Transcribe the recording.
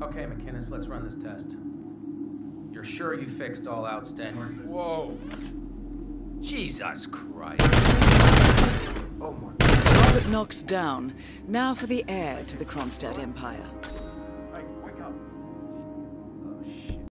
Okay, McKinnis, let's run this test. You're sure you fixed all outstanding? Whoa. Jesus Christ. Oh my. Robert Knox down. Now for the heir to the Kronstadt Empire.